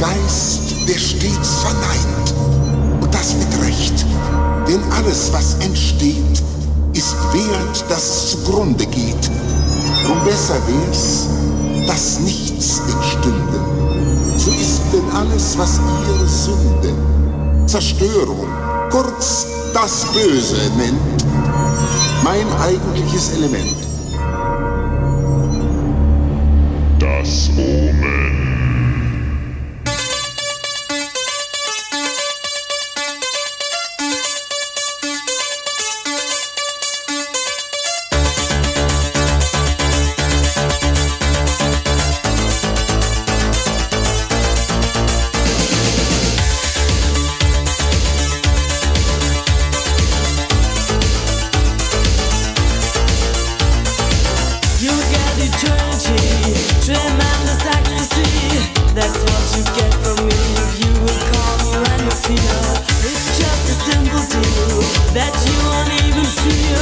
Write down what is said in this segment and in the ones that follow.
Geist, der stets verneint, und das mit Recht, denn alles, was entsteht, ist wert, das zugrunde geht. Drum besser wär's, dass nichts entstünde. So ist denn alles, was ihre Sünde, Zerstörung, kurz das Böse nennt, mein eigentliches Element. Das Omen.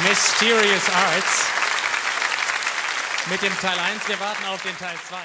Mysterious Arts mit dem Teil 1. Wir warten auf den Teil 2.